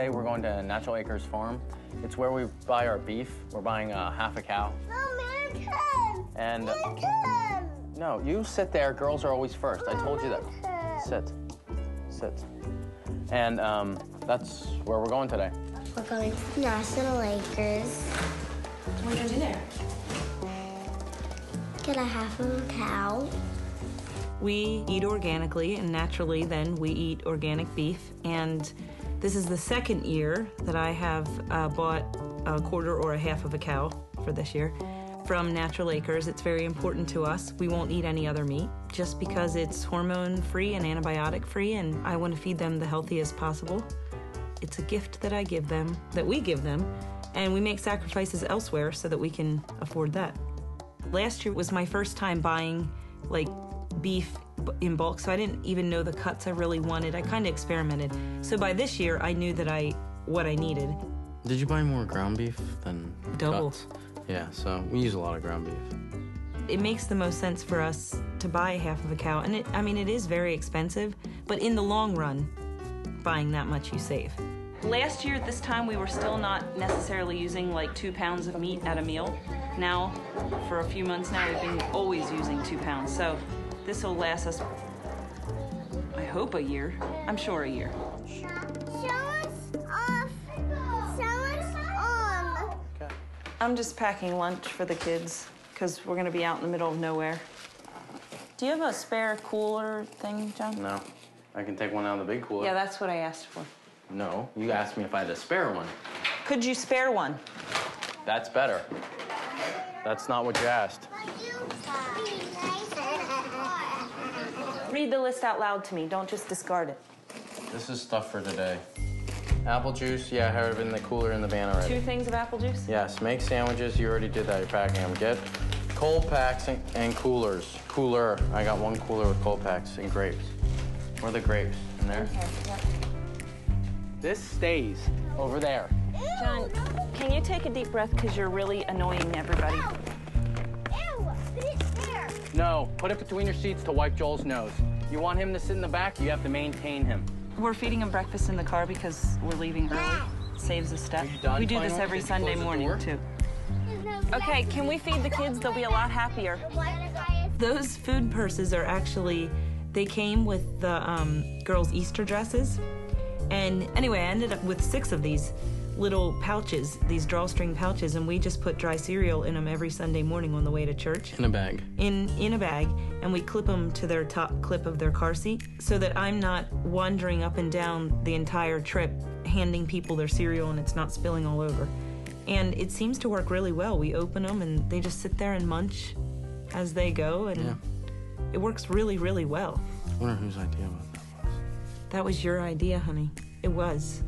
Today we're going to Natural Acres Farm. It's where we buy our beef. We're buying uh, half a cow. No, man can. And Man can. no, you sit there. Girls are always first. I told you that. Sit, sit. And um, that's where we're going today. We're going to National Acres. What are you gonna do there? Get a half of a cow. We eat organically, and naturally, then we eat organic beef. And this is the second year that I have uh, bought a quarter or a half of a cow for this year from Natural Acres. It's very important to us. We won't eat any other meat just because it's hormone free and antibiotic free, and I want to feed them the healthiest possible. It's a gift that I give them, that we give them, and we make sacrifices elsewhere so that we can afford that. Last year was my first time buying like beef in bulk, so I didn't even know the cuts I really wanted. I kind of experimented. So by this year, I knew that I what I needed. Did you buy more ground beef than Double. cuts? Yeah, so we use a lot of ground beef. It makes the most sense for us to buy half of a cow, and it, I mean it is very expensive, but in the long run, buying that much you save. Last year at this time, we were still not necessarily using like two pounds of meat at a meal. Now, for a few months now, we've been always using two pounds. So this will last us, I hope, a year. I'm sure a year. Show us off. Show us on. Okay. I'm just packing lunch for the kids because we're going to be out in the middle of nowhere. Do you have a spare cooler thing, Jon? No, I can take one out of the big cooler. Yeah, that's what I asked for. No, you asked me if I had a spare one. Could you spare one? That's better. That's not what you asked. Read the list out loud to me. Don't just discard it. This is stuff for today. Apple juice, yeah, I have it in the cooler in the van already. Two things of apple juice? Yes, make sandwiches. You already did that. You're packing them. Get cold packs and, and coolers. Cooler. I got one cooler with cold packs and grapes. Where are the grapes? In there? Okay, yep. This stays over there. Jon, can you take a deep breath because you're really annoying everybody? Ew, but it's there. No, put it between your seats to wipe Joel's nose. You want him to sit in the back, you have to maintain him. We're feeding him breakfast in the car because we're leaving early. Saves a step. Are you done We do this every Sunday morning door? too. Okay, can we feed the kids? They'll be a lot happier. Those food purses are actually, they came with the um, girls' Easter dresses. And anyway, I ended up with six of these little pouches, these drawstring pouches, and we just put dry cereal in them every Sunday morning on the way to church. In a bag. in in a bag and we clip them to their top clip of their car seat so that I'm not wandering up and down the entire trip handing people their cereal and it's not spilling all over. And it seems to work really well. We open them and they just sit there and munch as they go and Yeah. it works really really well. I wonder whose idea was that was. That was your idea, honey. It was.